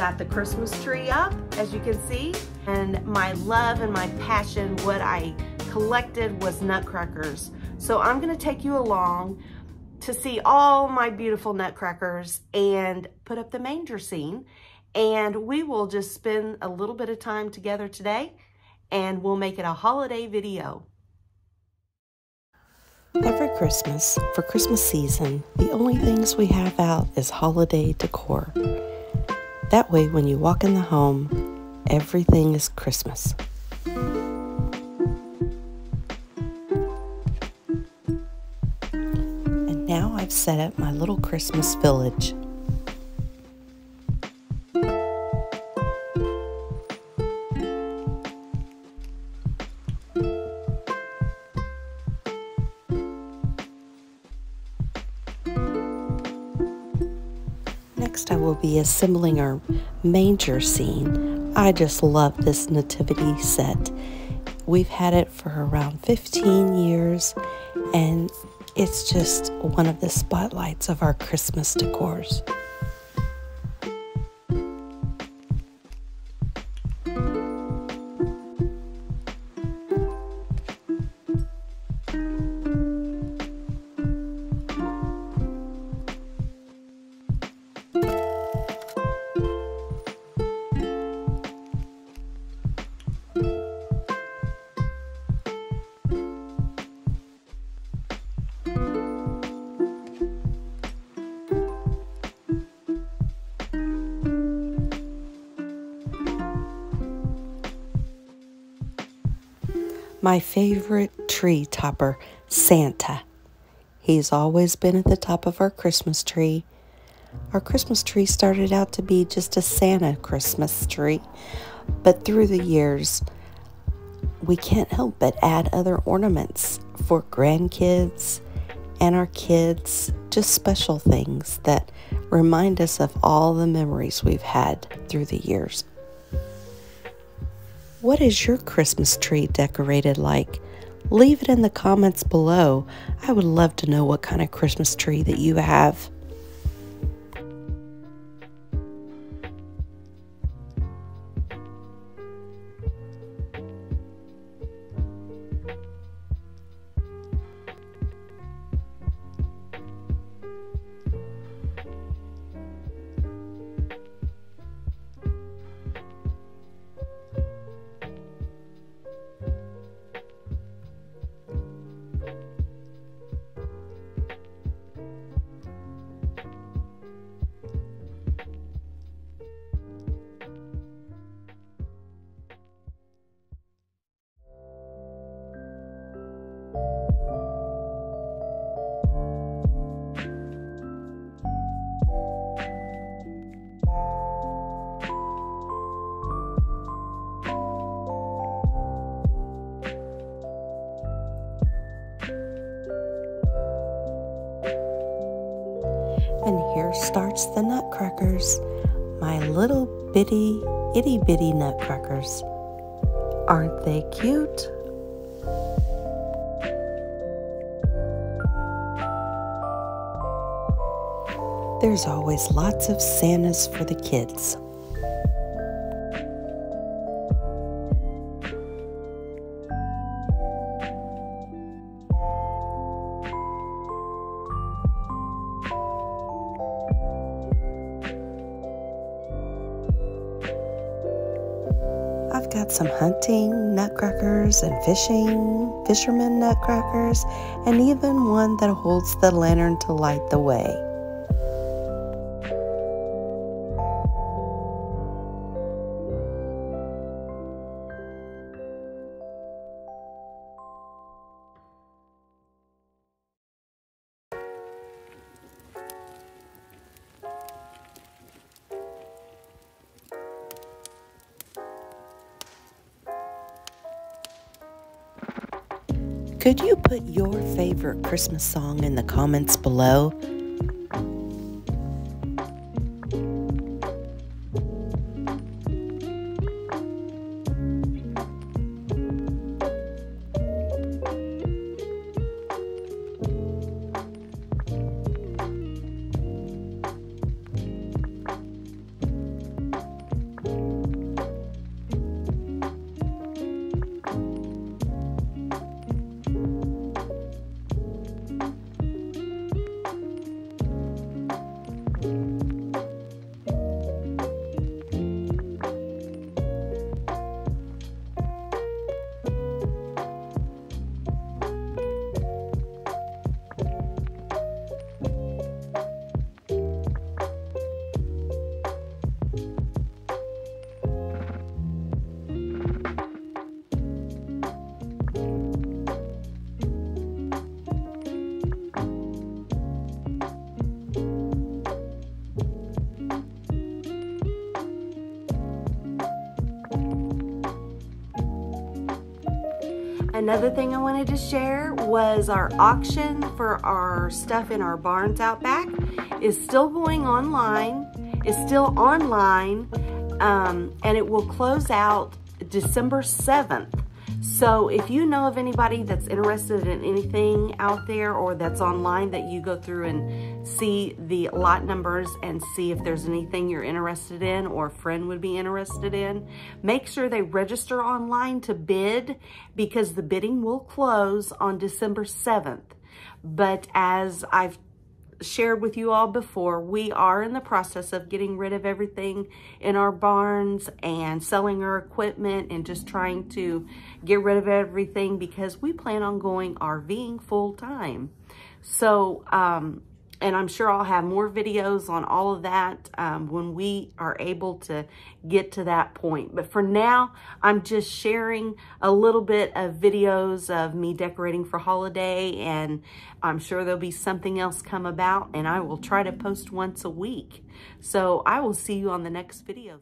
got the Christmas tree up, as you can see. And my love and my passion, what I collected was nutcrackers. So I'm gonna take you along to see all my beautiful nutcrackers and put up the manger scene. And we will just spend a little bit of time together today and we'll make it a holiday video. Every Christmas, for Christmas season, the only things we have out is holiday decor. That way, when you walk in the home, everything is Christmas. And now I've set up my little Christmas village. Next, I will be assembling our manger scene. I just love this nativity set. We've had it for around 15 years, and it's just one of the spotlights of our Christmas decors. My favorite tree topper, Santa. He's always been at the top of our Christmas tree. Our Christmas tree started out to be just a Santa Christmas tree, but through the years, we can't help but add other ornaments for grandkids and our kids, just special things that remind us of all the memories we've had through the years. What is your Christmas tree decorated like? Leave it in the comments below. I would love to know what kind of Christmas tree that you have. Starts the nutcrackers, my little bitty, itty bitty nutcrackers. Aren't they cute? There's always lots of Santas for the kids. Got some hunting nutcrackers and fishing, fisherman nutcrackers, and even one that holds the lantern to light the way. Could you put your favorite Christmas song in the comments below? Another thing I wanted to share was our auction for our stuff in our barns out back is still going online, is still online, um, and it will close out December 7th. So if you know of anybody that's interested in anything out there or that's online that you go through and see the lot numbers and see if there's anything you're interested in or a friend would be interested in, make sure they register online to bid because the bidding will close on December 7th. But as I've shared with you all before, we are in the process of getting rid of everything in our barns and selling our equipment and just trying to get rid of everything because we plan on going RVing full time. So, um, and I'm sure I'll have more videos on all of that um, when we are able to get to that point. But for now, I'm just sharing a little bit of videos of me decorating for holiday and I'm sure there'll be something else come about and I will try to post once a week. So I will see you on the next video.